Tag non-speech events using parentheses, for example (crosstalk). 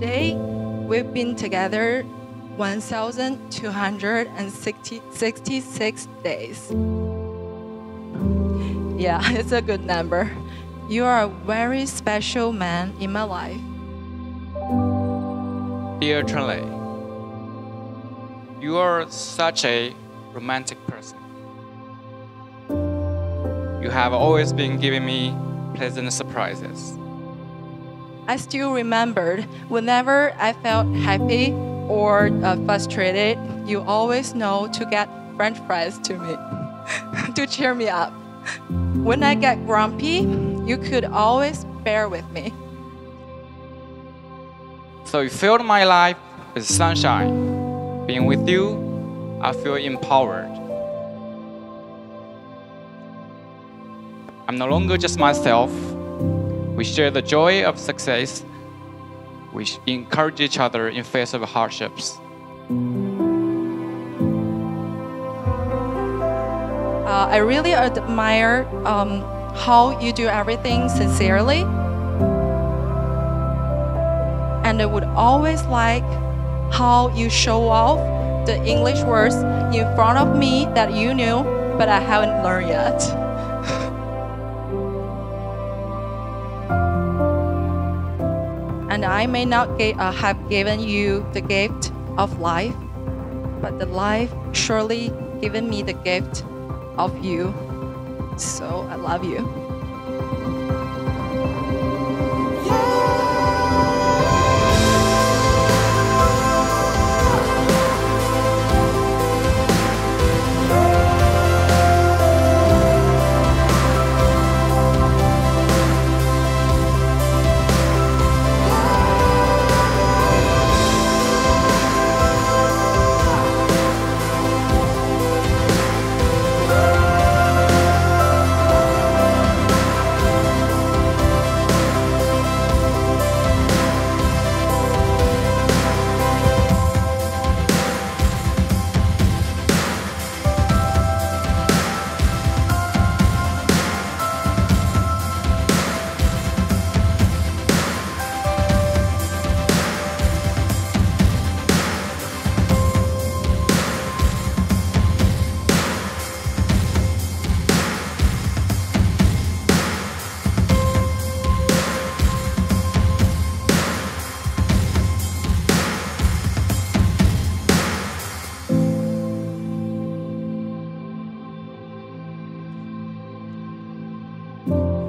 Today, we've been together 1,266 days. Yeah, (laughs) it's a good number. You are a very special man in my life. Dear Chunlei, you are such a romantic person. You have always been giving me pleasant surprises. I still remembered whenever I felt happy or uh, frustrated, you always know to get french fries to me (laughs) to cheer me up. When I get grumpy, you could always bear with me. So you filled my life with sunshine. Being with you, I feel empowered. I'm no longer just myself. We share the joy of success. We encourage each other in face of hardships. Uh, I really admire um, how you do everything sincerely. And I would always like how you show off the English words in front of me that you knew, but I haven't learned yet. And I may not uh, have given you the gift of life, but the life surely given me the gift of you. So I love you. You